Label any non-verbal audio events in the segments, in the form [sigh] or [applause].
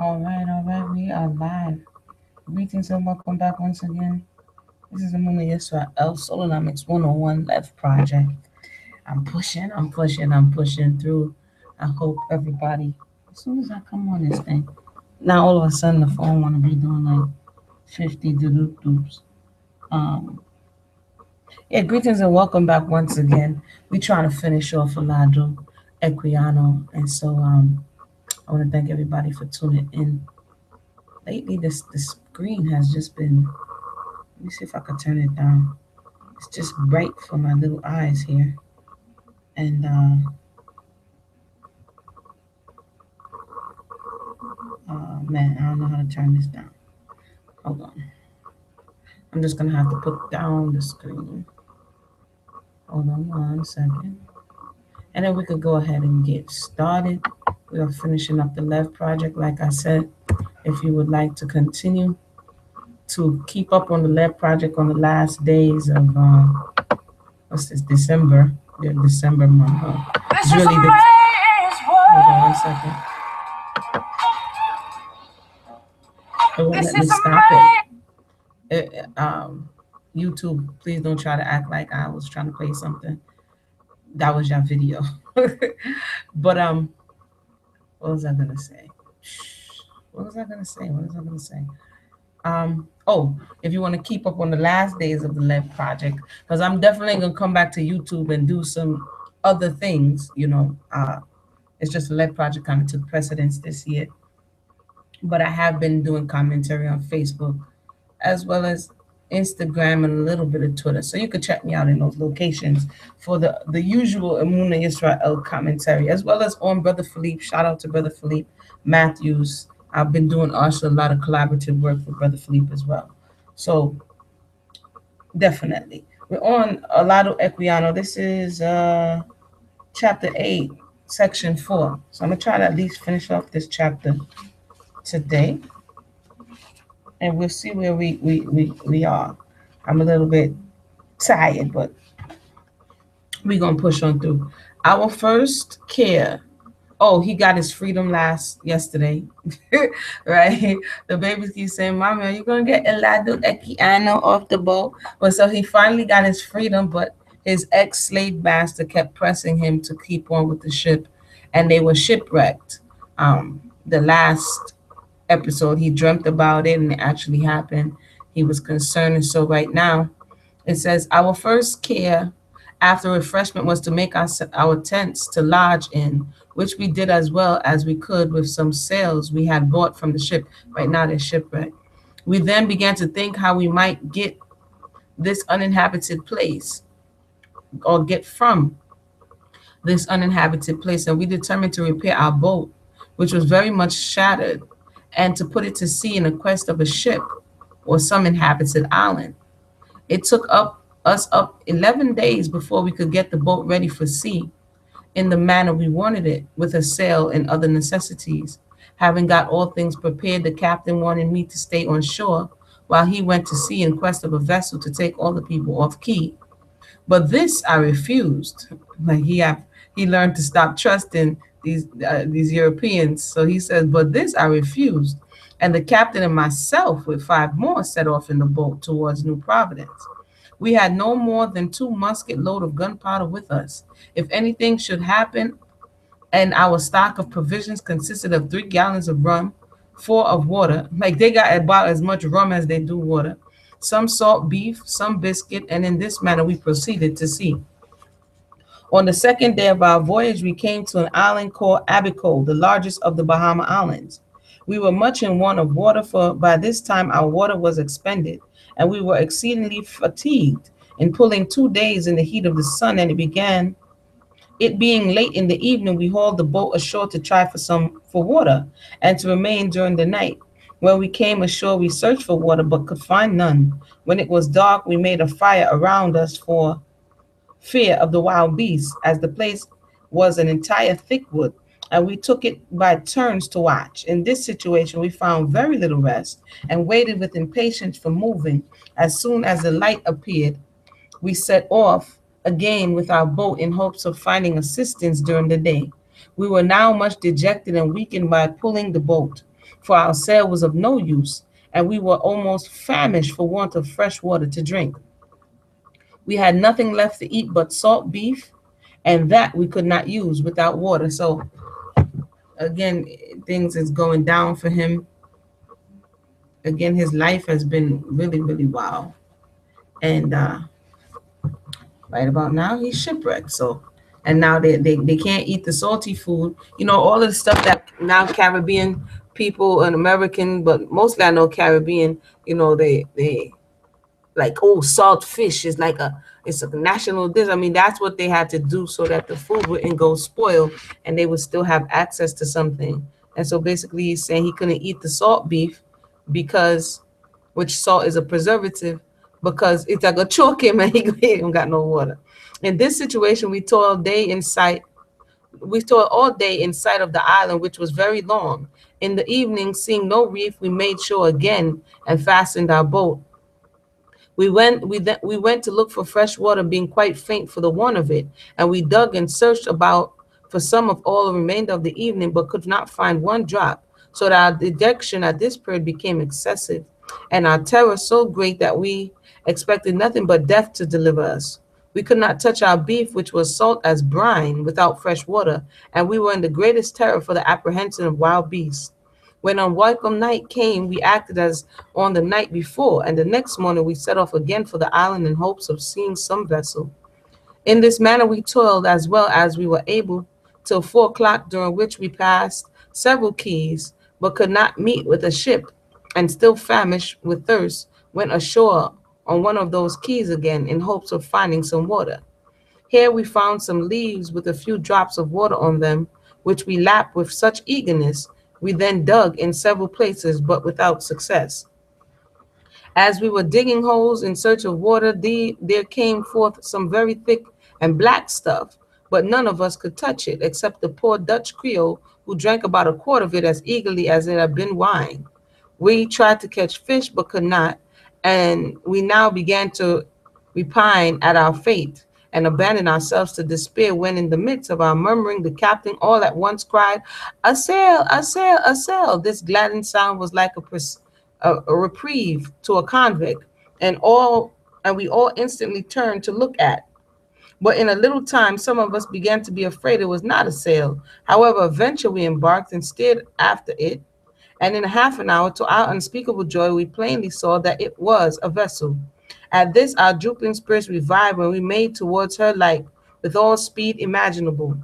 All right, all right, we are live. Greetings and welcome back once again. This is Emunah Y'srael Solonomics 101 LEV Project. I'm pushing, I'm pushing, I'm pushing through. I hope everybody, as soon as I come on this thing, now all of a sudden the phone want to be doing like 50 doop doops. Um, yeah, greetings and welcome back once again. We're trying to finish off Olaudah Equiano. And so um, I want to thank everybody for tuning in. Lately, this, this screen has just been, let me see if I can turn it down. It's just bright for my little eyes here. And uh, oh man, I don't know how to turn this down. Hold on. I'm just gonna have to put down the screen. Hold on one second. And then we could go ahead and get started. We are finishing up the LEV project. Like I said, if you would like to continue to keep up on the LEV project on the last days of, uh, what's this, December, the December month. Uh, it's really the, hold on one second. It won't let me stop it. it um, YouTube, please don't try to act like I was trying to play something. That was your video. [laughs] but um, what was I gonna say? What was I gonna say? What was I gonna say? Um, oh, if you want to keep up on the last days of the LEV project, because I'm definitely gonna come back to YouTube and do some other things, you know. Uh, it's just the LEV project kind of took precedence this year. But I have been doing commentary on Facebook as well as Instagram, and a little bit of Twitter. So you could check me out in those locations for the, the usual Emunah Y'srael commentary, as well as on Brother Philippe. Shout out to Brother Philippe Matthews. I've been doing also a lot of collaborative work with Brother Philippe as well. So definitely. We're on Olaudah Equiano. This is uh, chapter 8, section 4. So I'm going to try to at least finish up this chapter today and we'll see where we, we, we, we are. I'm a little bit tired, but we're to push on through. Our first care. Oh, he got his freedom last yesterday, [laughs] right? The babies keep saying, Mommy, are you going to get Olaudah Equiano off the boat? But so he finally got his freedom, but his ex slave master kept pressing him to keep on with the ship, and they were shipwrecked. Um, the last episode. He dreamt about it and it actually happened. He was concerned. And so right now it says, Our first care after refreshment was to make our, our tents to lodge in, which we did as well as we could with some sails we had bought from the ship. Right now, they're shipwrecked. We then began to think how we might get this uninhabited place or get from this uninhabited place. And we determined to repair our boat, which was very much shattered and to put it to sea in a quest of a ship or some inhabited island. It took up us up 11 days before we could get the boat ready for sea in the manner we wanted it, with a sail and other necessities. Having got all things prepared, the captain wanted me to stay on shore while he went to sea in quest of a vessel to take all the people off key. But this I refused. [laughs] Like he have, he learned to stop trusting these uh, these Europeans. So he says, but this I refused. And the captain and myself, with five more, set off in the boat towards New Providence. We had no more than two musket load of gunpowder with us. If anything should happen, and our stock of provisions consisted of three gallons of rum, four of water, like they got about as much rum as they do water, some salt beef, some biscuit, and in this manner we proceeded to sea. On the second day of our voyage, we came to an island called Abaco, the largest of the Bahama Islands. We were much in want of water, for by this time our water was expended, and we were exceedingly fatigued in pulling two days in the heat of the sun, and it began. It being late in the evening, we hauled the boat ashore to try for some for water and to remain during the night. When we came ashore, we searched for water but could find none. When it was dark, we made a fire around us for fear of the wild beasts, as the place was an entire thick wood, and we took it by turns to watch. In this situation, we found very little rest and waited with impatience for moving. As soon as the light appeared, we set off again with our boat in hopes of finding assistance during the day. We were now much dejected and weakened by pulling the boat. for our sail was of no use, and we were almost famished for want of fresh water to drink. We had nothing left to eat but salt beef, and that we could not use without water. So, again, things is going down for him. Again, his life has been really, really wild. And uh, right about now, he's shipwrecked. So, and now they, they, they can't eat the salty food. You know, all of the stuff that now Caribbean people and American, but mostly I know Caribbean, you know, they they like oh salt fish is like a it's a national dish. I mean, that's what they had to do so that the food wouldn't go spoil and they would still have access to something. And so basically he's saying he couldn't eat the salt beef because which salt is a preservative because it's like a choke him and he, don't got no water. In this situation, we toiled day in sight. We toiled all day in sight of the island, which was very long. In the evening, seeing no reef, we made shore again and fastened our boat. We went we we went to look for fresh water, being quite faint for the want of it, and we dug and searched about for some of all the remainder of the evening, but could not find one drop. So that our dejection at this period became excessive, and our terror so great that we expected nothing but death to deliver us. We could not touch our beef, which was salt as brine, without fresh water, and we were in the greatest terror for the apprehension of wild beasts. When unwelcome night came, we acted as on the night before, and the next morning we set off again for the island in hopes of seeing some vessel. In this manner we toiled as well as we were able till four o'clock, during which we passed several keys, but could not meet with a ship, and still famished with thirst, went ashore on one of those keys again in hopes of finding some water. Here we found some leaves with a few drops of water on them, which we lapped with such eagerness. We then dug in several places, but without success. As we were digging holes in search of water, the, there came forth some very thick and black stuff, but none of us could touch it except the poor Dutch Creole who drank about a quart of it as eagerly as it had been wine. We tried to catch fish, but could not, and we now began to repine at our fate and abandon ourselves to despair when in the midst of our murmuring the captain all at once cried a sail a sail a sail this gladdened sound was like a, a, a reprieve to a convict and all and we all instantly turned to look at. But in a little time some of us began to be afraid it was not a sail. However eventually we embarked and steered after it and in half an hour, to our unspeakable joy, we plainly saw that it was a vessel. At this, our drooping spirits revived when we made towards her like with all speed imaginable.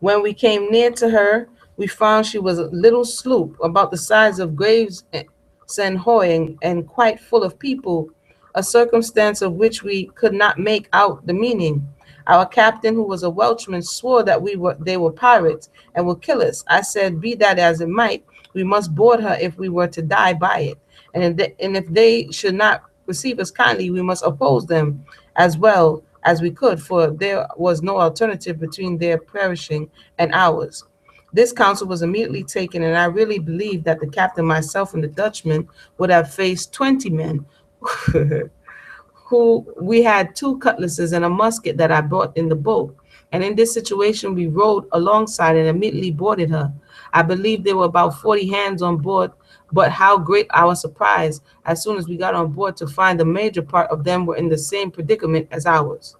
When we came near to her, we found she was a little sloop about the size of Graves eh, St. Hoy and, and quite full of people, a circumstance of which we could not make out the meaning. Our captain, who was a Welshman, swore that we were they were pirates and would kill us. I said, be that as it might, we must board her if we were to die by it. And if they, and if they should not receive us kindly, we must oppose them as well as we could, for there was no alternative between their perishing and ours. This counsel was immediately taken, and I really believe that the captain, myself, and the Dutchman would have faced 20 men [laughs] who we had two cutlasses and a musket that I brought in the boat. And in this situation, we rowed alongside and immediately boarded her. I believe there were about 40 hands on board, but how great our surprise as soon as we got on board to find the major part of them were in the same predicament as ours.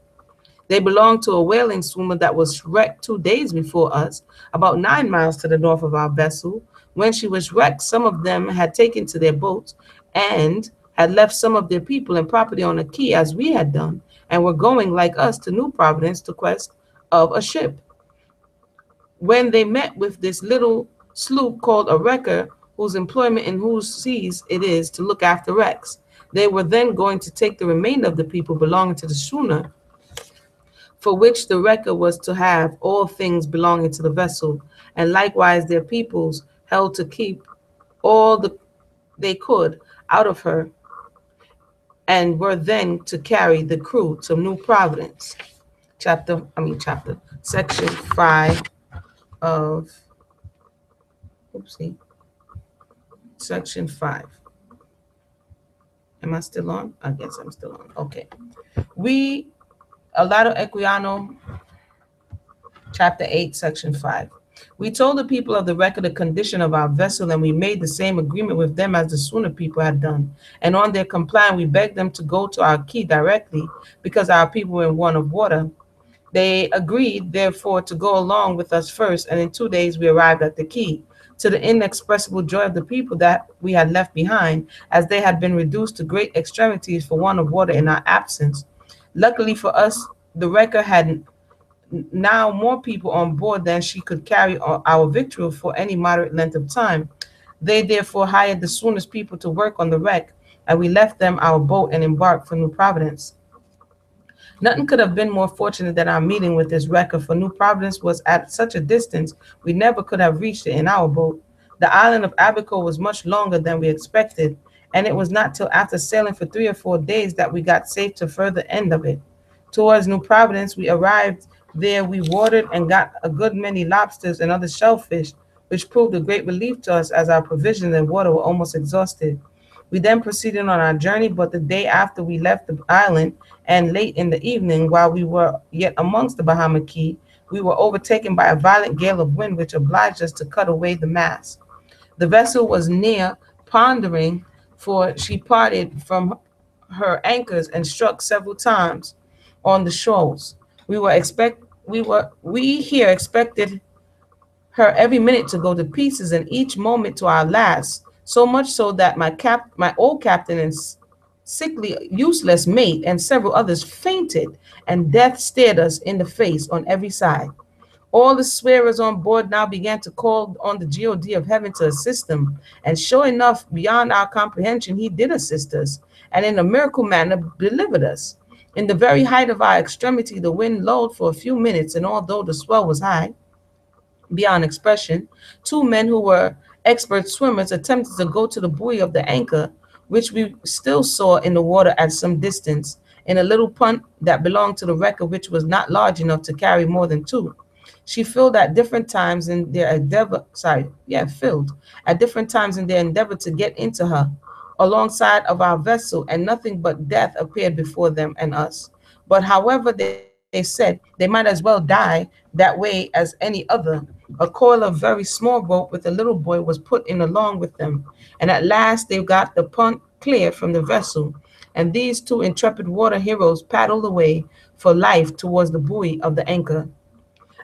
They belonged to a whaling schooner that was wrecked two days before us, about nine miles to the north of our vessel. When she was wrecked, some of them had taken to their boats and had left some of their people and property on a key as we had done, and were going like us to New Providence to quest of a ship. When they met with this little sloop called a wrecker, whose employment and whose seas it is to look after wrecks, they were then going to take the remainder of the people belonging to the schooner, for which the wrecker was to have all things belonging to the vessel, and likewise their peoples held to keep all the they could out of her and were then to carry the crew to New Providence. Chapter, I mean, chapter, section five of, oopsie, section five. Am I still on? I guess I'm still on. Okay. We, Olaudah Equiano, chapter 8, section 5. We told the people of the record the condition of our vessel, and we made the same agreement with them as the schooner people had done. And on their complying, we begged them to go to our key directly, because our people were in want of water. They agreed, therefore, to go along with us first, and in two days we arrived at the quay, to the inexpressible joy of the people that we had left behind, as they had been reduced to great extremities for want of water in our absence. Luckily for us, the wrecker had now more people on board than she could carry our victual for any moderate length of time. They therefore hired the soonest people to work on the wreck, and we left them our boat and embarked for New Providence. Nothing could have been more fortunate than our meeting with this wrecker, for New Providence was at such a distance we never could have reached it in our boat. The island of Abaco was much longer than we expected, and it was not till after sailing for three or four days that we got safe to further end of it. Towards New Providence, we arrived there we watered and got a good many lobsters and other shellfish, which proved a great relief to us as our provisions and water were almost exhausted. We then proceeded on our journey, but the day after we left the island and late in the evening, while we were yet amongst the Bahama Key, we were overtaken by a violent gale of wind, which obliged us to cut away the mast. The vessel was near pondering, for she parted from her anchors and struck several times on the shoals. We were expect we were we here expected her every minute to go to pieces and each moment to our last. So much so that my cap my old captain and sickly, useless mate and several others fainted, and death stared us in the face on every side. All the swearers on board now began to call on the God of heaven to assist them. And sure enough, beyond our comprehension, he did assist us, and in a miracle manner delivered us. In the very height of our extremity, the wind lulled for a few minutes, and although the swell was high, beyond expression, two men who were expert swimmers attempted to go to the buoy of the anchor, which we still saw in the water at some distance, in a little punt that belonged to the wrecker, which was not large enough to carry more than two. She filled at different times in their endeavor, sorry, yeah, filled at different times in their endeavor to get into her alongside of our vessel, and nothing but death appeared before them and us. But however, they, they said they might as well die that way as any other. A coil of very small rope with a little boy was put in along with them, and at last they got the punt clear from the vessel. And these two intrepid water heroes paddled away for life towards the buoy of the anchor.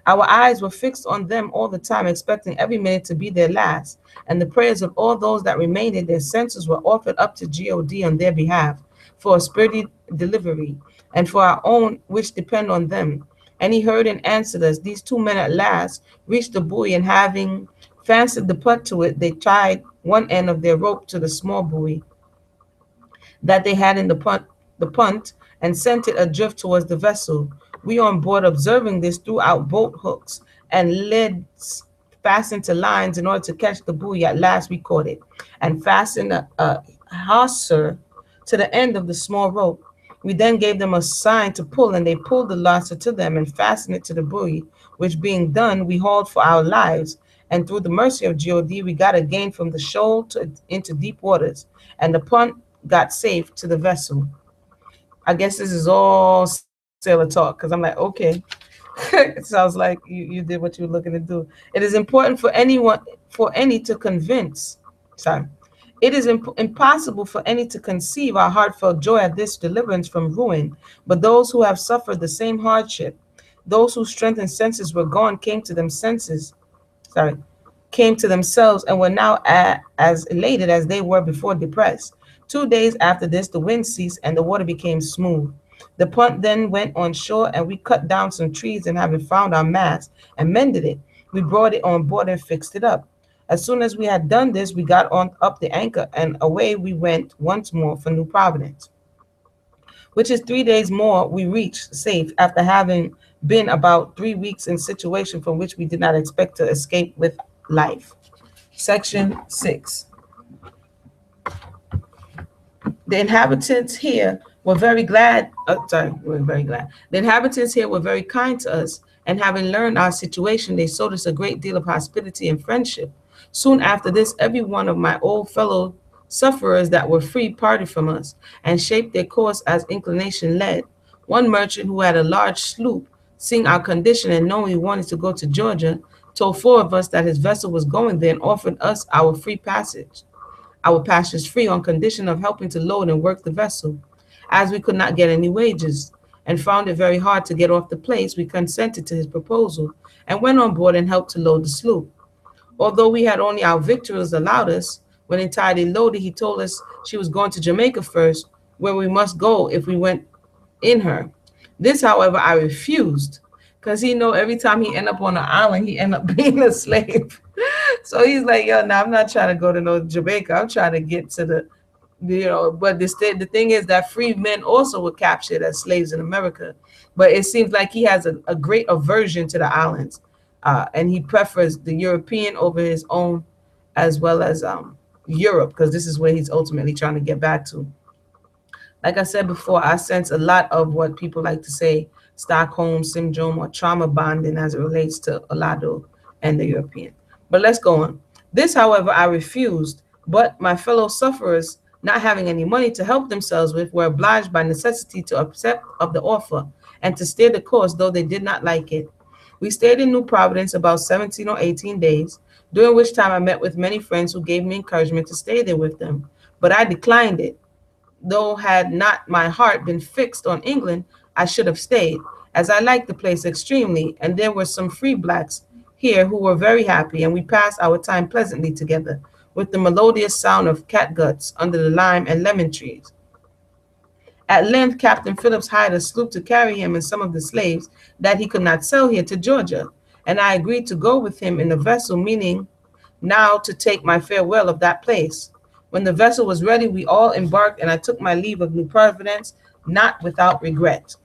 Our eyes were fixed on them all the time, expecting every minute to be their last, and the prayers of all those that remained in their senses were offered up to God on their behalf for a speedy delivery, and for our own which depend on them. And he heard and answered us. These two men at last reached the buoy, and having fastened the putt to it, they tied one end of their rope to the small buoy that they had in the punt, the punt and sent it adrift towards the vessel. We on board observing this threw out boat hooks and leads fastened to lines in order to catch the buoy. At last we caught it and fastened a, a hawser to the end of the small rope. We then gave them a sign to pull, and they pulled the lobster to them and fastened it to the buoy, which being done, we hauled for our lives. And through the mercy of God, we got a gain from the shoal to, into deep waters, and the punt got safe to the vessel. I guess this is all sailor talk because I'm like, okay. [laughs] it sounds like you, you did what you were looking to do. It is important for anyone, for any to convince, sorry, it is imp impossible for any to conceive our heartfelt joy at this deliverance from ruin, but those who have suffered the same hardship, those whose strength and senses were gone, came to them senses, sorry, came to themselves and were now at, as elated as they were before depressed. Two days after this, the wind ceased and the water became smooth. The punt then went on shore and we cut down some trees and having found our mast and mended it, we brought it on board and fixed it up. As soon as we had done this, we got on up the anchor and away we went once more for New Providence, which is three days more we reached safe after having been about three weeks in situation from which we did not expect to escape with life. Section six. The inhabitants here were very glad, uh, sorry, we're very glad. The inhabitants here were very kind to us, and having learned our situation, they showed us a great deal of hospitality and friendship. Soon after this, every one of my old fellow sufferers that were free parted from us and shaped their course as inclination led. One merchant who had a large sloop, seeing our condition and knowing we wanted to go to Georgia, told four of us that his vessel was going there and offered us our free passage, our passage free on condition of helping to load and work the vessel. As we could not get any wages and found it very hard to get off the place, we consented to his proposal and went on board and helped to load the sloop. Although we had only our victuals allowed us, when entirely loaded, he told us she was going to Jamaica first, where we must go if we went in her. This, however, I refused because he know every time he end up on an island, he end up [laughs] being a slave. so he's like, yo, now I'm not trying to go to no Jamaica. I'm trying to get to the, you know. But the the thing is that free men also were captured as slaves in America, but it seems like he has a, a great aversion to the islands, uh, and he prefers the European over his own, as well as um, Europe, because this is where he's ultimately trying to get back to. Like I said before, I sense a lot of what people like to say Stockholm syndrome or trauma bonding as it relates to Olaudah and the European. But let's go on. This, however, I refused, but my fellow sufferers, not having any money to help themselves with, were obliged by necessity to accept of the offer and to stay the course, though they did not like it. We stayed in New Providence about 17 or 18 days, during which time I met with many friends who gave me encouragement to stay there with them. But I declined it. Though had not my heart been fixed on England, I should have stayed, as I liked the place extremely, and there were some free blacks here who were very happy, and we passed our time pleasantly together, with the melodious sound of catguts under the lime and lemon trees. At length, Captain Phillips hired a sloop to carry him and some of the slaves that he could not sell here to Georgia, and I agreed to go with him in the vessel, meaning now to take my farewell of that place. When the vessel was ready, we all embarked, and I took my leave of New Providence, not without regret.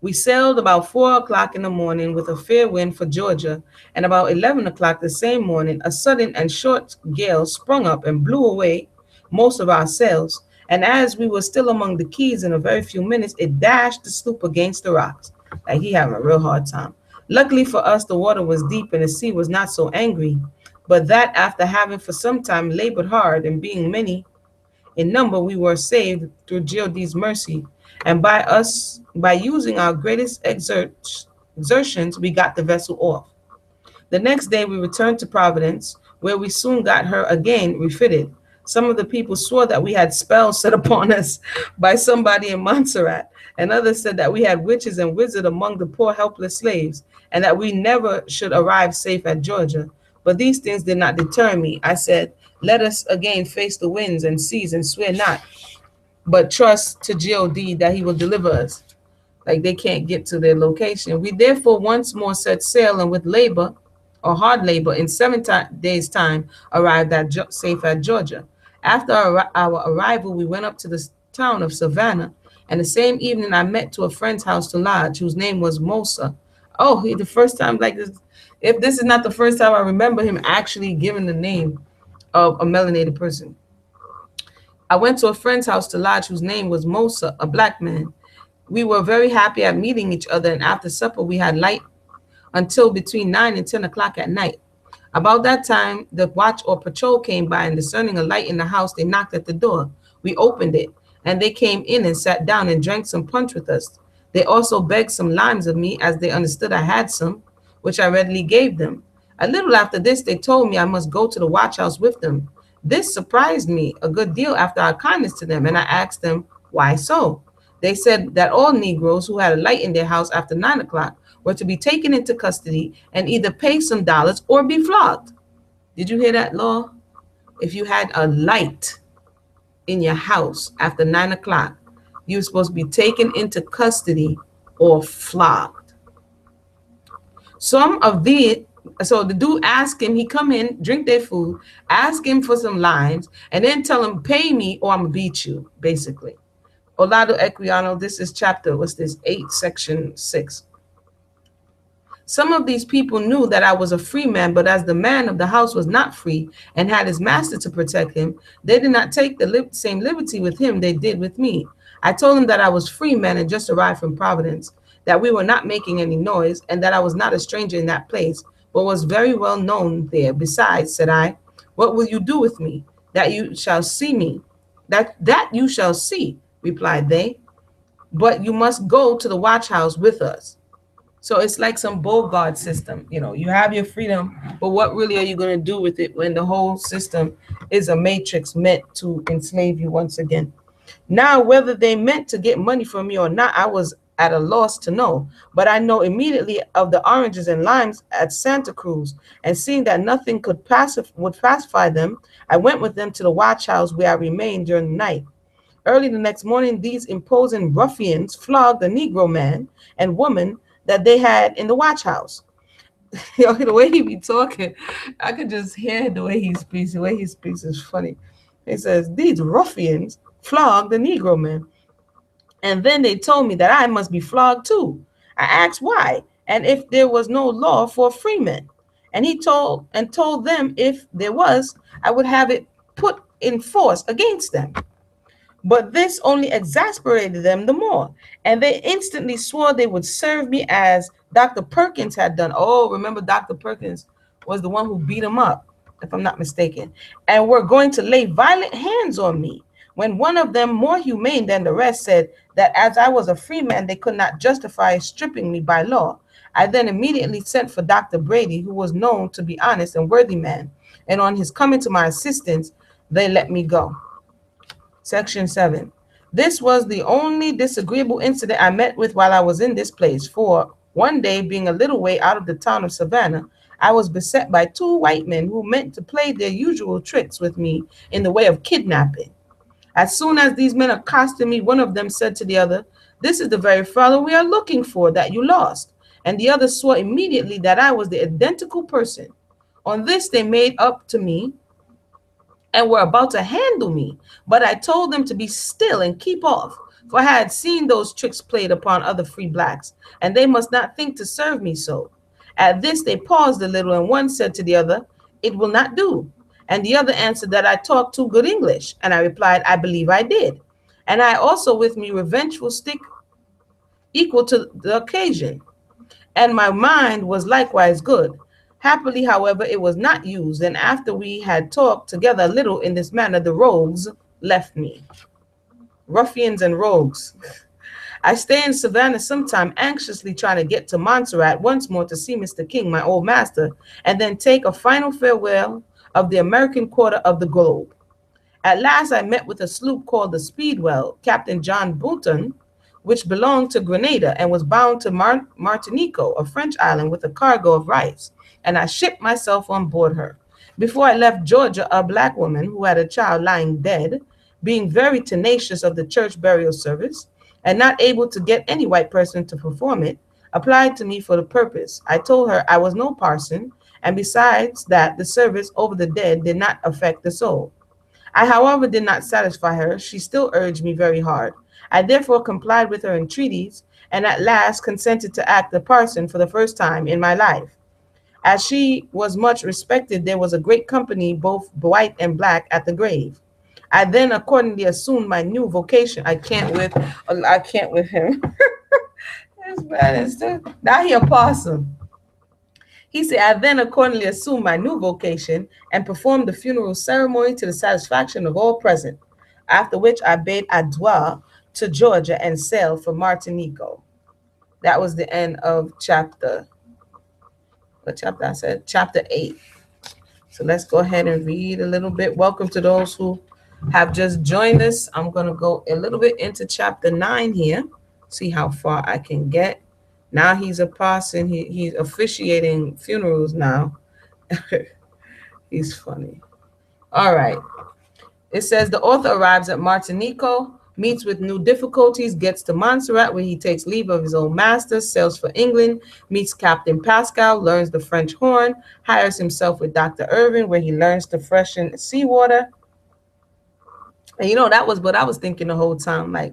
We sailed about four o'clock in the morning with a fair wind for Georgia, and about 11 o'clock the same morning, a sudden and short gale sprung up and blew away most of our sails. And as we were still among the keys in a very few minutes, it dashed the sloop against the rocks. Like he having a real hard time. Luckily for us, the water was deep and the sea was not so angry. But that after having for some time labored hard and being many in number, we were saved through God's mercy and by us, by using our greatest exert, exertions, we got the vessel off. The next day, we returned to Providence, where we soon got her again refitted. Some of the people swore that we had spells set upon us by somebody in Montserrat, and others said that we had witches and wizards among the poor helpless slaves, and that we never should arrive safe at Georgia. But these things did not deter me. I said, Let us again face the winds and seas and swear not but trust to God that he will deliver us. Like they can't get to their location. We therefore once more set sail and with labor or hard labor in seven days' time arrived at safe at Georgia. After our, our arrival, we went up to the town of Savannah, and the same evening I met to a friend's house to lodge, whose name was Mosa. Oh, he the first time like this. If this is not the first time I remember him actually giving the name of a melanated person. I went to a friend's house to lodge whose name was Mosa, a black man. We were very happy at meeting each other, and after supper, we had light until between 9 and 10 o'clock at night. About that time, the watch or patrol came by, and discerning a light in the house, they knocked at the door. We opened it, and they came in and sat down and drank some punch with us. They also begged some limes of me, as they understood I had some, which I readily gave them. A little after this, they told me I must go to the watch house with them. This surprised me a good deal after our kindness to them, and I asked them, why so? They said that all Negroes who had a light in their house after nine o'clock were to be taken into custody and either pay some dollars or be flogged. Did you hear that, Law? If you had a light in your house after nine o'clock, you were supposed to be taken into custody or flogged. Some of the so the dude asked him, he come in, drink their food, ask him for some lines, and then tell him, pay me or I'm gonna beat you, basically. Olaudah Equiano, this is chapter, what's this, eight, section six. Some of these people knew that I was a free man, but as the man of the house was not free and had his master to protect him, they did not take the li same liberty with him they did with me. I told them that I was free man and just arrived from Providence, that we were not making any noise, and that I was not a stranger in that place, but was very well known there. Besides, said I, what will you do with me? That you shall see me. That that you shall see, replied they. But you must go to the watch house with us. So it's like some Bogart system. You know, you have your freedom, but what really are you going to do with it when the whole system is a matrix meant to enslave you once again? Now, whether they meant to get money from me or not, I was at a loss to know. But I know immediately of the oranges and limes at Santa Cruz, and seeing that nothing could pacify would pacify them, I went with them to the watch house where I remained during the night. Early the next morning, these imposing ruffians flogged the Negro man and woman that they had in the watch house. [laughs] know, the way he be talking, I could just hear the way he speaks. The way he speaks is funny. He says, These ruffians flogged the Negro man. And then they told me that I must be flogged too. I asked why, and if there was no law for freemen. And he told and told them if there was, I would have it put in force against them. But this only exasperated them the more, and they instantly swore they would serve me as Dr. Perkins had done. Oh, remember Dr. Perkins was the one who beat him up, if I'm not mistaken, and were going to lay violent hands on me. When one of them, more humane than the rest, said that as I was a free man, they could not justify stripping me by law. I then immediately sent for Dr. Brady, who was known to be honest and worthy man, and on his coming to my assistance, they let me go. Section 7. This was the only disagreeable incident I met with while I was in this place, for one day, being a little way out of the town of Savannah, I was beset by two white men who meant to play their usual tricks with me in the way of kidnapping. As soon as these men accosted me, one of them said to the other, This is the very fellow we are looking for that you lost. And the other swore immediately that I was the identical person. On this, they made up to me and were about to handle me. But I told them to be still and keep off, for I had seen those tricks played upon other free blacks, and they must not think to serve me so. At this they paused a little, and one said to the other, It will not do. And the other answered that I talked too good English. And I replied, I believe I did. And I also with me revengeful stick equal to the occasion. And my mind was likewise good. Happily, however, it was not used, and after we had talked together a little in this manner, the rogues left me. Ruffians and rogues. I stay in Savannah sometime, anxiously trying to get to Montserrat once more to see Mr. King, my old master, and then take a final farewell of the American quarter of the globe. At last, I met with a sloop called the Speedwell, Captain John Boulton, which belonged to Grenada and was bound to Mar- Martinico, a French island, with a cargo of rice and I shipped myself on board her. Before I left Georgia, a black woman who had a child lying dead, being very tenacious of the church burial service and not able to get any white person to perform it, applied to me for the purpose. I told her I was no parson, and besides that, the service over the dead did not affect the soul. I, however, did not satisfy her. She still urged me very hard. I therefore complied with her entreaties and at last consented to act the parson for the first time in my life. As she was much respected, there was a great company, both white and black, at the grave. I then accordingly assumed my new vocation. I can't with I can't with him. [laughs] this man is now he a possum. He said, I then accordingly assumed my new vocation and performed the funeral ceremony to the satisfaction of all present. After which I bade adieu to Georgia and sailed for Martinico. That was the end of chapter what chapter I said? Chapter 8. So let's go ahead and read a little bit. Welcome to those who have just joined us. I'm going to go a little bit into chapter 9 here, see how far I can get. Now he's a parson, he, he's officiating funerals now. [laughs] he's funny. All right. It says the author arrives at Martinico meets with new difficulties, gets to Montserrat where he takes leave of his old master, sails for England, meets Captain Pascal, learns the French horn, hires himself with Dr. Irving where he learns to freshen seawater. And you know, that was what I was thinking the whole time. Like,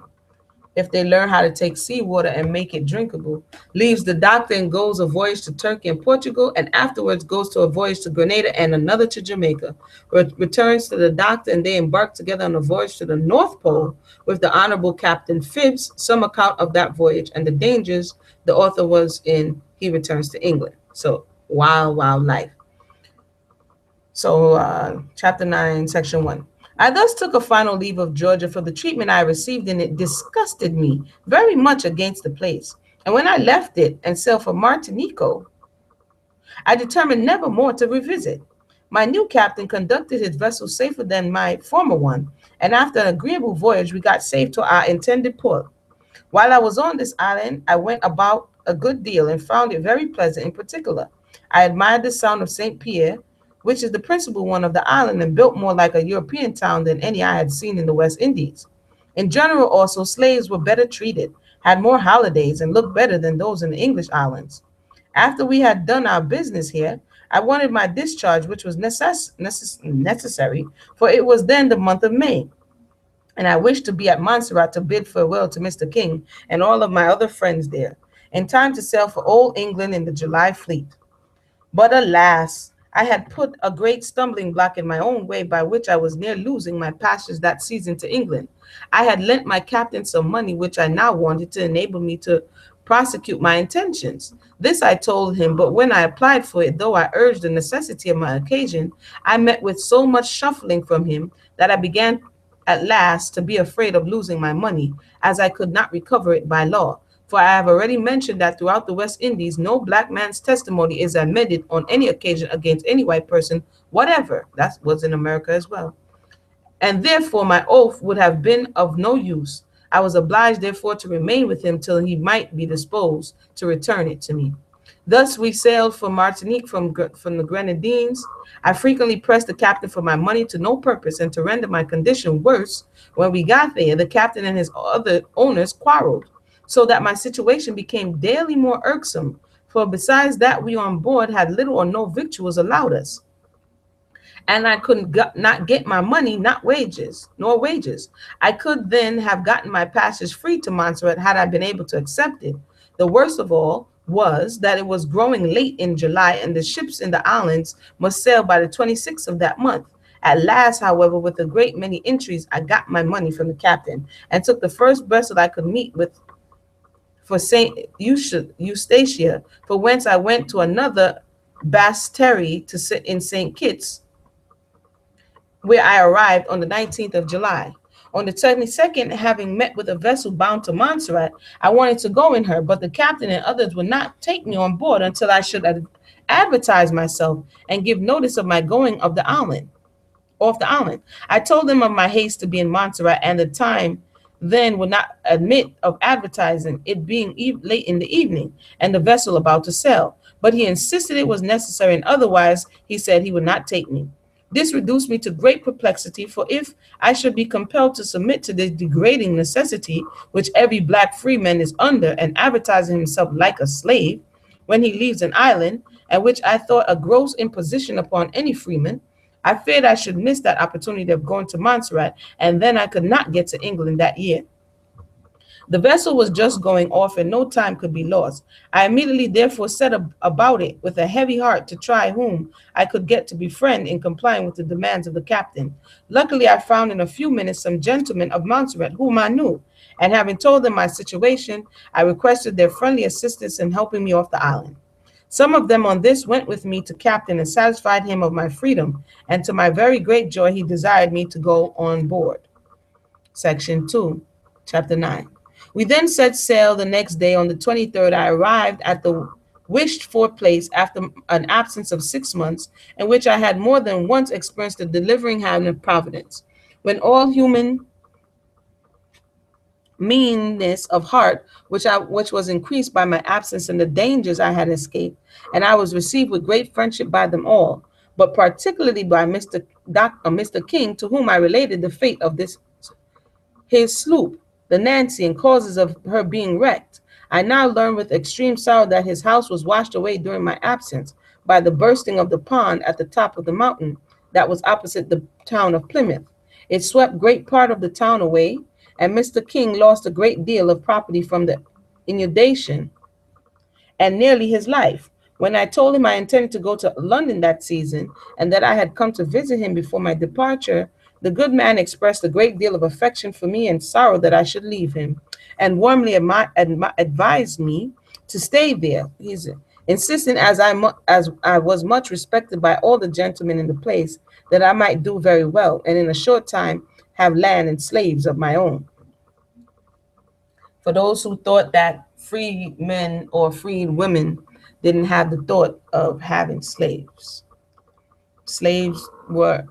if they learn how to take seawater and make it drinkable. Leaves the doctor and goes a voyage to Turkey and Portugal, and afterwards goes to a voyage to Grenada and another to Jamaica. Re- returns to the doctor, and they embark together on a voyage to the North Pole with the Honorable Captain Phipps. Some account of that voyage and the dangers the author was in. He returns to England. So, wild, wild life. So, uh, chapter 9, section 1. I thus took a final leave of Georgia, for the treatment I received in it disgusted me very much against the place. And when I left it and sailed for Martinico, I determined never more to revisit. My new captain conducted his vessel safer than my former one, and after an agreeable voyage, we got safe to our intended port. While I was on this island, I went about a good deal and found it very pleasant in particular. I admired the sound of St. Pierre, which is the principal one of the island and built more like a European town than any I had seen in the West Indies. In general, also, slaves were better treated, had more holidays, and looked better than those in the English islands. After we had done our business here, I wanted my discharge, which was necess- necess- necessary, for it was then the month of May. And I wished to be at Montserrat to bid farewell to Mr. King and all of my other friends there, in time to sail for old England in the July fleet. But alas, I had put a great stumbling block in my own way by which I was near losing my passage that season to England. I had lent my captain some money which I now wanted to enable me to prosecute my intentions. This I told him, but when I applied for it, though I urged the necessity of my occasion, I met with so much shuffling from him that I began at last to be afraid of losing my money, as I could not recover it by law. For I have already mentioned that throughout the West Indies, no black man's testimony is admitted on any occasion against any white person, whatever. That was in America as well. And therefore, my oath would have been of no use. I was obliged, therefore, to remain with him till he might be disposed to return it to me. Thus, we sailed for Martinique from, from the Grenadines. I frequently pressed the captain for my money to no purpose, and to render my condition worse, when we got there, the captain and his other owners quarreled, so that my situation became daily more irksome. For besides that, we on board had little or no victuals allowed us and I couldn't not get my money, not wages, nor wages. I could then have gotten my passage free to Montserrat had I been able to accept it. The worst of all was that it was growing late in July, and the ships in the islands must sail by the 26th of that month. At last, however, with a great many entries, I got my money from the captain and took the first vessel I could meet with for Saint Eustatia, for whence I went to another Basse-Terre to sit in St. Kitts, where I arrived on the 19th of July. On the 22nd, having met with a vessel bound to Montserrat, I wanted to go in her, but the captain and others would not take me on board until I should advertise myself and give notice of my going of the island, off the island. I told them of my haste to be in Montserrat and the time then would not admit of advertising it being e- late in the evening and the vessel about to sail. But he insisted it was necessary, and otherwise, he said he would not take me. This reduced me to great perplexity, for if I should be compelled to submit to the degrading necessity which every black freeman is under and advertising himself like a slave when he leaves an island, and which I thought a gross imposition upon any freeman, I feared I should miss that opportunity of going to Montserrat, and then I could not get to England that year. The vessel was just going off and no time could be lost. I immediately therefore set about it with a heavy heart to try whom I could get to befriend in complying with the demands of the captain. Luckily, I found in a few minutes some gentlemen of Montserrat whom I knew, and having told them my situation, I requested their friendly assistance in helping me off the island. Some of them on this went with me to captain and satisfied him of my freedom, and to my very great joy, he desired me to go on board. Section 2, Chapter 9. We then set sail the next day on the 23rd. I arrived at the wished for place after an absence of six months, in which I had more than once experienced the delivering hand of providence. When all human meanness of heart, which I which was increased by my absence and the dangers I had escaped, and I was received with great friendship by them all, but particularly by Mr. Doc, uh, Mr. King, to whom I related the fate of this his sloop, the Nancy and causes of her being wrecked. I now learn with extreme sorrow that his house was washed away during my absence by the bursting of the pond at the top of the mountain that was opposite the town of Plymouth. It swept great part of the town away, and Mr. King lost a great deal of property from the inundation and nearly his life. When I told him I intended to go to London that season and that I had come to visit him before my departure, the good man expressed a great deal of affection for me and sorrow that I should leave him, and warmly advised me to stay there. He's insisting, as I mu- as I was much respected by all the gentlemen in the place, that I might do very well, and in a short time have land and slaves of my own. For those who thought that freed men or freed women didn't have the thought of having slaves. Slaves were,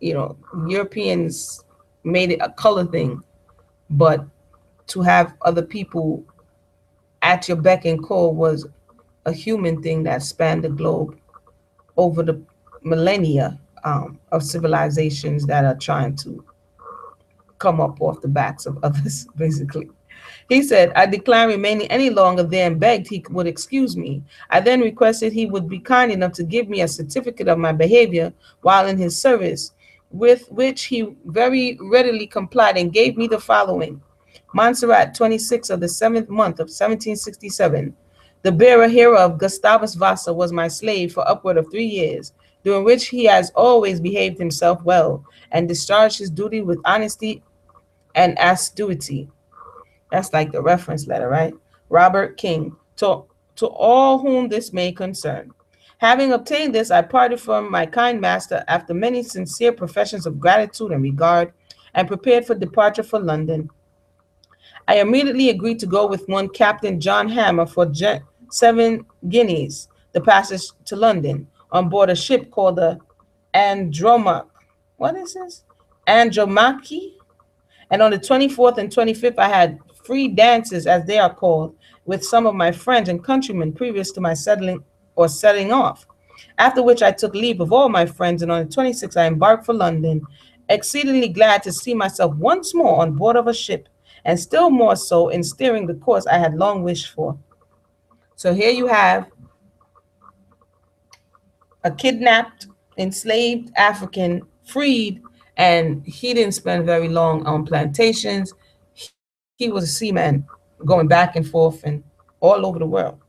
you know, Europeans made it a color thing, but to have other people at your beck and call was a human thing that spanned the globe over the millennia um, of civilizations that are trying to come up off the backs of others, [laughs] basically. He said, I declined remaining any longer there and begged he would excuse me. I then requested he would be kind enough to give me a certificate of my behavior while in his service, with which he very readily complied and gave me the following Montserrat, 26 of the seventh month of 1767. The bearer hereof, Gustavus Vassa, was my slave for upward of three years, during which he has always behaved himself well and discharged his duty with honesty and assiduity. That's like the reference letter, right? Robert King, to, to all whom this may concern. Having obtained this, I parted from my kind master after many sincere professions of gratitude and regard, and prepared for departure for London. I immediately agreed to go with one Captain John Hamer for seven guineas, the passage to London, on board a ship called the Andromache. What is this? Andromache. And on the 24th and 25th, I had free dances, as they are called, with some of my friends and countrymen previous to my settling or setting off. After which I took leave of all my friends, and on the 26th I embarked for London, exceedingly glad to see myself once more on board of a ship, and still more so in steering the course I had long wished for. So here you have a kidnapped, enslaved African freed, and he didn't spend very long on plantations he was a seaman going back and forth and all over the world.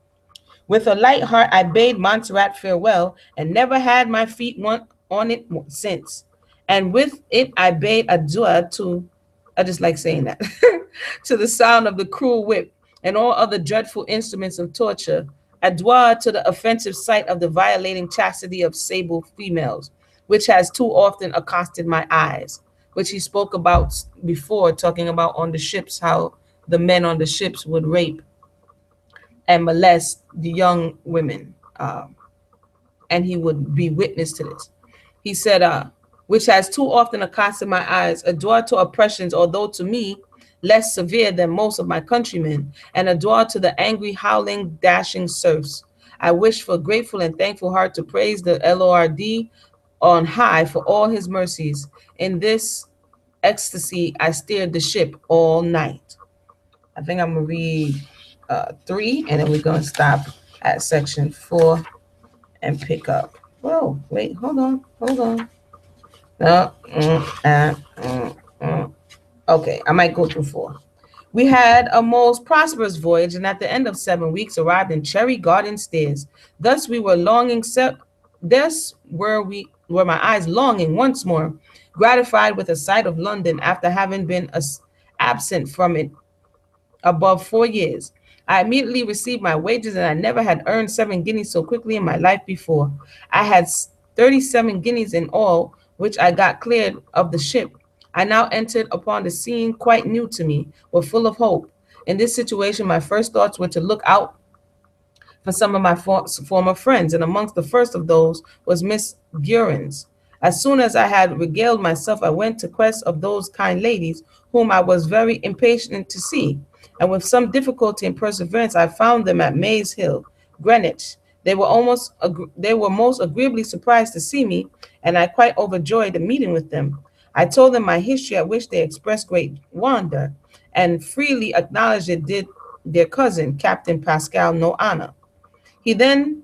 With a light heart, I bade Montserrat farewell and never had my feet on it since. And with it, I bade adieu to, I just like saying that, [laughs] to the sound of the cruel whip and all other dreadful instruments of torture. Adieu to the offensive sight of the violating chastity of sable females, which has too often accosted my eyes which he spoke about before, talking about on the ships, how the men on the ships would rape and molest the young women. Um, and he would be witness to this. He said, uh, which has too often accosted my eyes, adieu to oppressions, although to me less severe than most of my countrymen, and adieu to the angry, howling, dashing surfs. I wish for grateful and thankful heart to praise the LORD on high for all his mercies. In this ecstasy, I steered the ship all night. I think I'm gonna read uh, three, and then we're gonna stop at section four and pick up. Whoa, wait, hold on, hold on. No, mm, uh, mm, mm. Okay, I might go through four. We had a most prosperous voyage, and at the end of seven weeks, arrived in Cherry Garden Stairs. Thus, we were longing. Se- thus were we were my eyes longing once more, gratified with a sight of London after having been as- absent from it above four years. I immediately received my wages, and I never had earned seven guineas so quickly in my life before. I had 37 guineas in all, which I got cleared of the ship. I now entered upon the scene quite new to me, but full of hope. In this situation, my first thoughts were to look out for some of my for- former friends, and amongst the first of those was Miss Guerins. As soon as I had regaled myself, I went to quest of those kind ladies whom I was very impatient to see, and with some difficulty and perseverance, I found them at Maze Hill, Greenwich. They were almost they were most agreeably surprised to see me, and I quite overjoyed the meeting with them. I told them my history, at which they expressed great wonder, and freely acknowledged it did their cousin, Captain Pascal, no honor. He then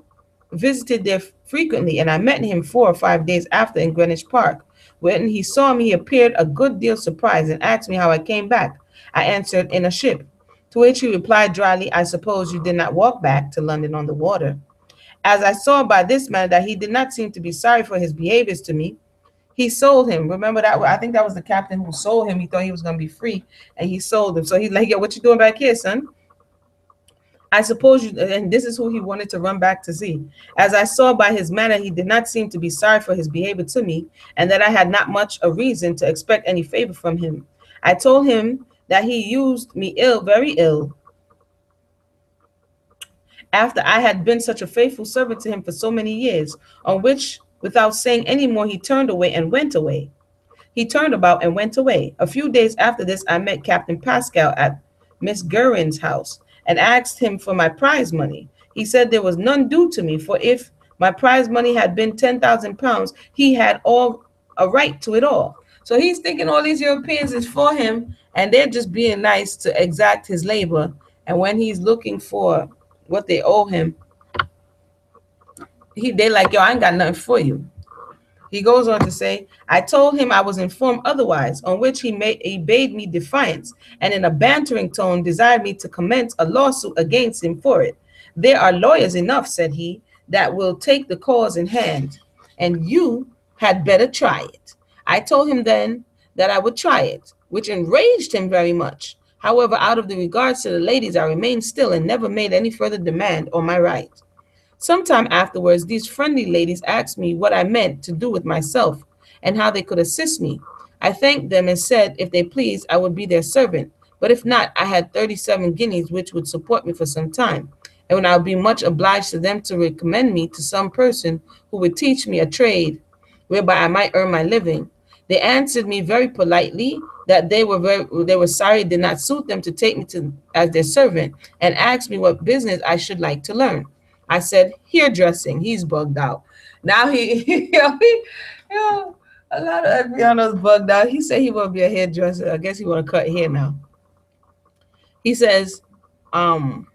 visited there frequently, and I met him four or five days after in Greenwich Park. When he saw me, he appeared a good deal surprised and asked me how I came back. I answered, in a ship. To which he replied dryly, I suppose you did not walk back to London on the water. As I saw by this man that he did not seem to be sorry for his behaviors to me, he sold him. Remember that? I think that was the captain who sold him. He thought he was going to be free, and he sold him. So he's like, "Yo, what you doing back here, son?" I suppose you, and this is who he wanted to run back to see. As I saw by his manner, he did not seem to be sorry for his behavior to me, and that I had not much a reason to expect any favor from him. I told him that he used me ill, very ill, after I had been such a faithful servant to him for so many years, on which, without saying any more, he turned away and went away. He turned about and went away. A few days after this, I met Captain Pascal at Miss Guerin's house and asked him for my prize money. He said there was none due to me, for if my prize money had been 10,000 pounds, he had all a right to it all. So he's thinking all these Europeans is for him, and they're just being nice to exact his labor. And when he's looking for what they owe him, he they like, yo, I ain't got nothing for you. He goes on to say, I told him I was informed otherwise, on which he made he bade me defiance, and in a bantering tone desired me to commence a lawsuit against him for it. There are lawyers enough, said he, that will take the cause in hand, and you had better try it. I told him then that I would try it, which enraged him very much. However, out of the regards to the ladies, I remained still and never made any further demand on my right. Sometime afterwards, these friendly ladies asked me what I meant to do with myself and how they could assist me. I thanked them and said, if they pleased, I would be their servant. But if not, I had 37 guineas, which would support me for some time. And when I would be much obliged to them to recommend me to some person who would teach me a trade whereby I might earn my living. They answered me very politely that they were very they were sorry it did not suit them to take me to as their servant and asked me what business I should like to learn. I said hairdressing. He's bugged out. Now he, [laughs] he, he a lot of Adriano's bugged out. He said he want to be a hairdresser. I guess he want to cut hair now. He says, um,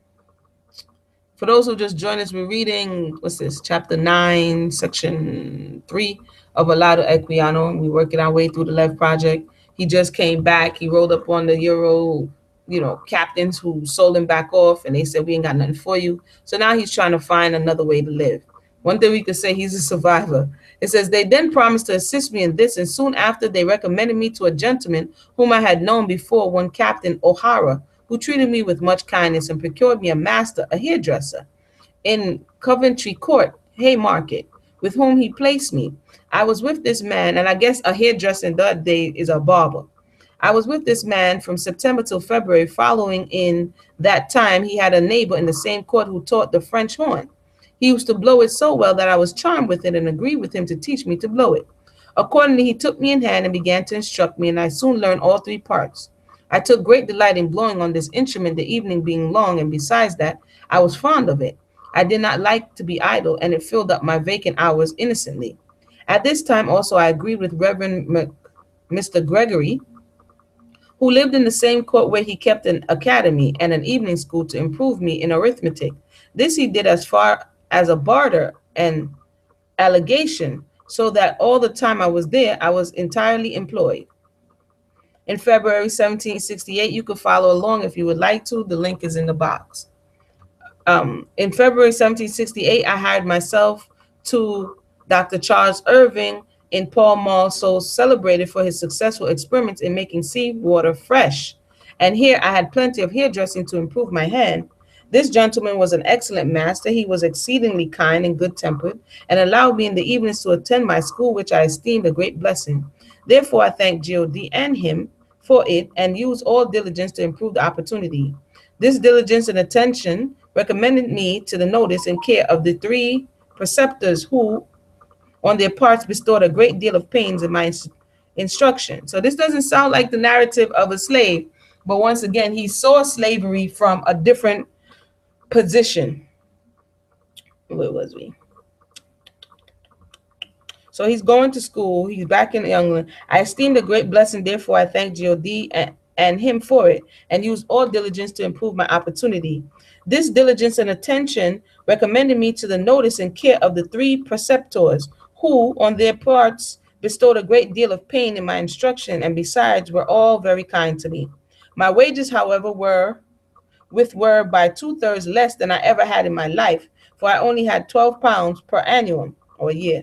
for those who just joined us, we're reading what's this, chapter nine, section three of Olaudah Equiano. We're working our way through the LEV Project. He just came back. He rolled up on the Euro, you know, captains who sold him back off, and they said we ain't got nothing for you. So now he's trying to find another way to live. One thing we could say he's a survivor. It says they then promised to assist me in this, and soon after they recommended me to a gentleman whom I had known before, one Captain O'Hara, who treated me with much kindness and procured me a master, a hairdresser, in Coventry Court, Haymarket, with whom he placed me. I was with this man, and I guess a hairdresser in that day is a barber. I was with this man from September till February. Following in that time, he had a neighbor in the same court who taught the French horn. He used to blow it so well that I was charmed with it and agreed with him to teach me to blow it. Accordingly, he took me in hand and began to instruct me, and I soon learned all three parts. I took great delight in blowing on this instrument, the evening being long, and besides that, I was fond of it. I did not like to be idle, and it filled up my vacant hours innocently. At this time, also, I agreed with Reverend Mr. Gregory, who lived in the same court where he kept an academy and an evening school to improve me in arithmetic. This he did as far as a barter and alligation, so that all the time I was there, I was entirely employed in February 1768. You could follow along if you would like to. The link is in the box. Um, in February 1768, I hired myself to Dr. Charles Irving in Mall, so celebrated for his successful experiments in making seawater fresh. And here I had plenty of hairdressing to improve my hand. This gentleman was an excellent master. He was exceedingly kind and good tempered, and allowed me in the evenings to attend my school, which I esteemed a great blessing. Therefore, I thank God and him for it and use all diligence to improve the opportunity. This diligence and attention recommended me to the notice and care of the three preceptors who, on their parts, bestowed a great deal of pains in my instruction. So this doesn't sound like the narrative of a slave, but once again, he saw slavery from a different position. Where was we? So he's going to school. He's back in England. I esteemed a great blessing. Therefore, I thank God and, and him for it and use all diligence to improve my opportunity. This diligence and attention recommended me to the notice and care of the three preceptors who, on their parts, bestowed a great deal of pain in my instruction and besides were all very kind to me. My wages, however, were with were by two thirds less than I ever had in my life, for I only had 12 pounds per annum or year.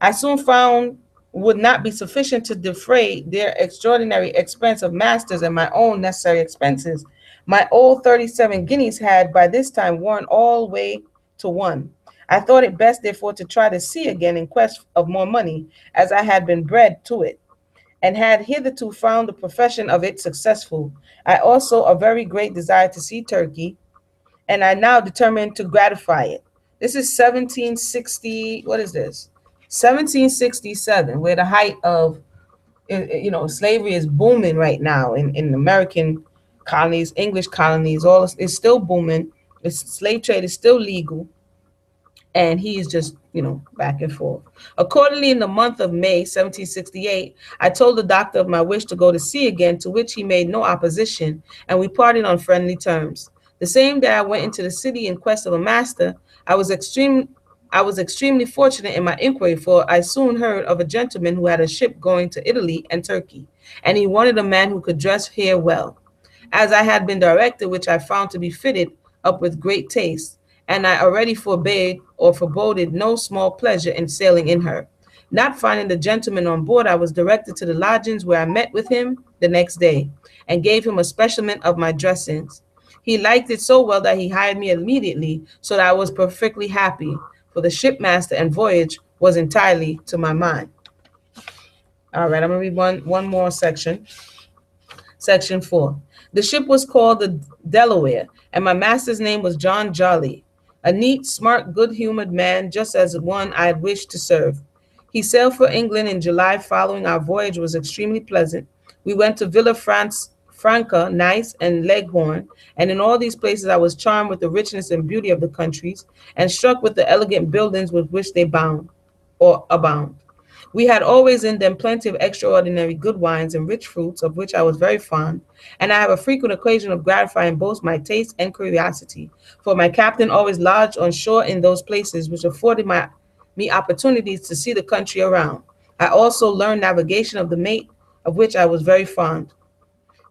I soon found would not be sufficient to defray their extraordinary expense of masters and my own necessary expenses. My old 37 guineas had by this time worn all way to one. I thought it best, therefore, to try to sea again in quest of more money, as I had been bred to it, and had hitherto found the profession of it successful. I also a very great desire to see Turkey, and I now determined to gratify it. This is 1760. What is this? 1767, where the height of uh, uh, you know slavery is booming right now in, in American colonies, English colonies, all is still booming. The slave trade is still legal and he is just you know back and forth. Accordingly in the month of may 1768 i told the doctor of my wish to go to sea again to which he made no opposition and we parted on friendly terms. The same day i went into the city in quest of a master i was extreme i was extremely fortunate in my inquiry for i soon heard of a gentleman who had a ship going to italy and turkey and he wanted a man who could dress hair well. As i had been directed which i found to be fitted up with great taste and I already forbade or foreboded no small pleasure in sailing in her. Not finding the gentleman on board, I was directed to the lodgings where I met with him the next day and gave him a specimen of my dressings. He liked it so well that he hired me immediately, so that I was perfectly happy, for the shipmaster and voyage was entirely to my mind. All right, I'm gonna read one one more section. Section four. The ship was called the Delaware, and my master's name was John Jolly a neat, smart, good humored man, just as one I had wished to serve. He sailed for England in July following our voyage was extremely pleasant. We went to Villa France, Franca, Nice, and Leghorn, and in all these places I was charmed with the richness and beauty of the countries, and struck with the elegant buildings with which they bound or abound. We had always in them plenty of extraordinary good wines and rich fruits, of which I was very fond, and I have a frequent occasion of gratifying both my taste and curiosity. For my captain always lodged on shore in those places, which afforded my, me opportunities to see the country around. I also learned navigation of the mate, of which I was very fond.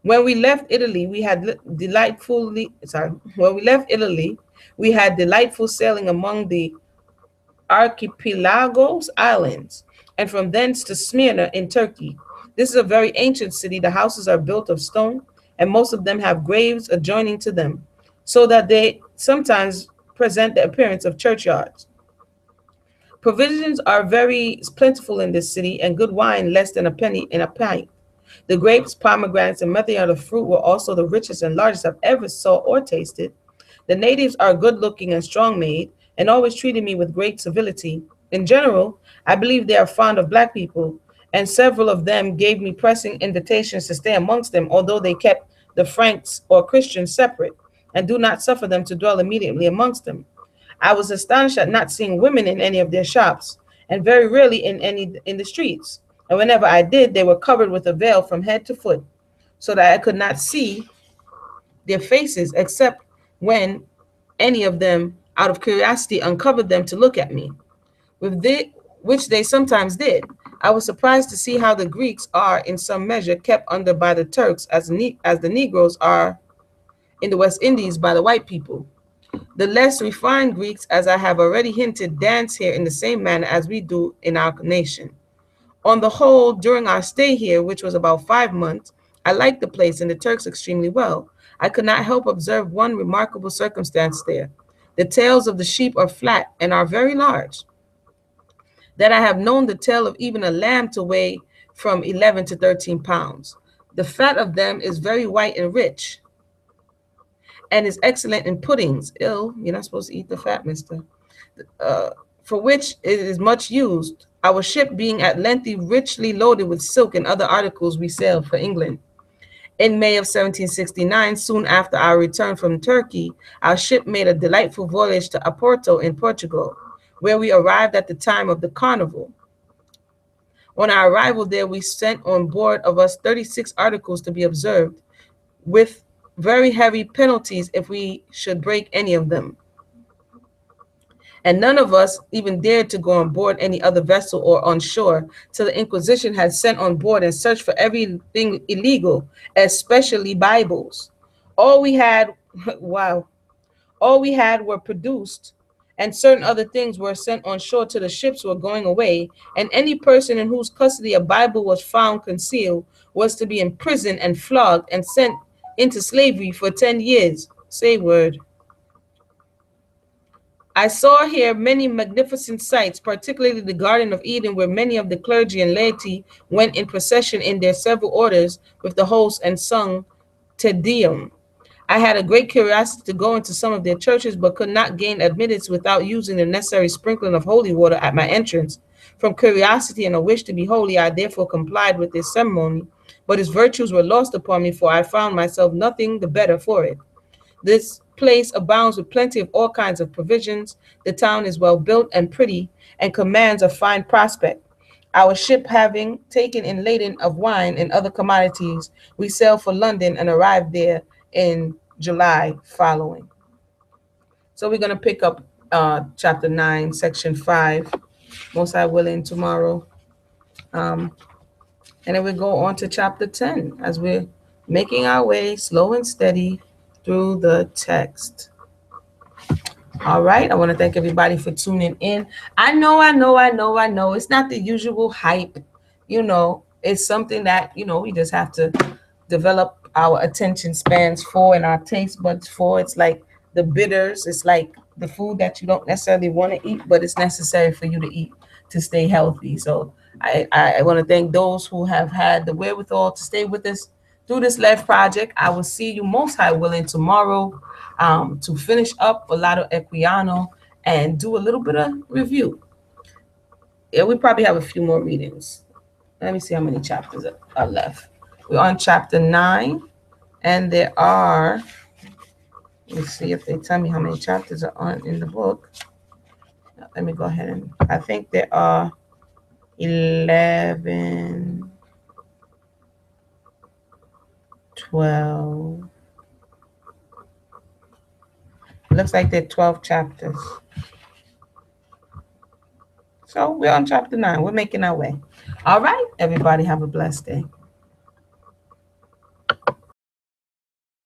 When we left Italy, we had delightfully sorry. When we left Italy, we had delightful sailing among the archipelagos islands and from thence to Smyrna in Turkey. This is a very ancient city. The houses are built of stone, and most of them have graves adjoining to them, so that they sometimes present the appearance of churchyards. Provisions are very plentiful in this city, and good wine less than a penny in a pint. The grapes, pomegranates, and many other fruit were also the richest and largest I've ever saw or tasted. The natives are good looking and strong made, and always treated me with great civility. In general, I believe they are fond of black people, and several of them gave me pressing invitations to stay amongst them, although they kept the Franks or Christians separate and do not suffer them to dwell immediately amongst them. I was astonished at not seeing women in any of their shops, and very rarely in any in the streets. And whenever I did, they were covered with a veil from head to foot, so that I could not see their faces except when any of them, out of curiosity, uncovered them to look at me with the, which they sometimes did. I was surprised to see how the Greeks are, in some measure, kept under by the Turks, as, ne- as the Negroes are in the West Indies by the white people. The less refined Greeks, as I have already hinted, dance here in the same manner as we do in our nation. On the whole, during our stay here, which was about five months, I liked the place and the Turks extremely well. I could not help observe one remarkable circumstance there. The tails of the sheep are flat and are very large that I have known the tail of even a lamb to weigh from 11 to 13 pounds. The fat of them is very white and rich and is excellent in puddings. Ill, you're not supposed to eat the fat, mister. Uh, for which it is much used. Our ship being at length richly loaded with silk and other articles, we sailed for England. In May of 1769, soon after our return from Turkey, our ship made a delightful voyage to Oporto in Portugal where we arrived at the time of the carnival. On our arrival there, we sent on board of us 36 articles to be observed, with very heavy penalties if we should break any of them. And none of us even dared to go on board any other vessel or on shore till the Inquisition had sent on board and searched for everything illegal, especially Bibles. All we had, [laughs] wow, all we had were produced and certain other things were sent on shore to the ships were going away, and any person in whose custody a Bible was found concealed was to be imprisoned and flogged and sent into slavery for 10 years. Say word. I saw here many magnificent sights, particularly the Garden of Eden, where many of the clergy and laity went in procession in their several orders with the host and sung Te Deum. I had a great curiosity to go into some of their churches, but could not gain admittance without using the necessary sprinkling of holy water at my entrance. From curiosity and a wish to be holy, I therefore complied with this ceremony, but its virtues were lost upon me, for I found myself nothing the better for it. This place abounds with plenty of all kinds of provisions. The town is well built and pretty, and commands a fine prospect. Our ship having taken in laden of wine and other commodities, we sailed for London and arrived there in July following. So we're going to pick up uh, chapter 9, section 5, most I willing tomorrow. Um, and then we go on to chapter 10 as we're making our way slow and steady through the text. All right. I want to thank everybody for tuning in. I know, I know, I know, I know. It's not the usual hype. You know, it's something that, you know, we just have to develop our attention spans for and our taste buds for. It's like the bitters. It's like the food that you don't necessarily want to eat, but it's necessary for you to eat to stay healthy. So I, I want to thank those who have had the wherewithal to stay with us through this life project. I will see you most high willing tomorrow um, to finish up Olaudah Equiano and do a little bit of review. Yeah, we probably have a few more readings. Let me see how many chapters are left. We're on chapter nine, and there are, let's see if they tell me how many chapters are on in the book. Let me go ahead and, I think there are 11, 12. Looks like there are 12 chapters. So we're on chapter nine. We're making our way. All right, everybody, have a blessed day.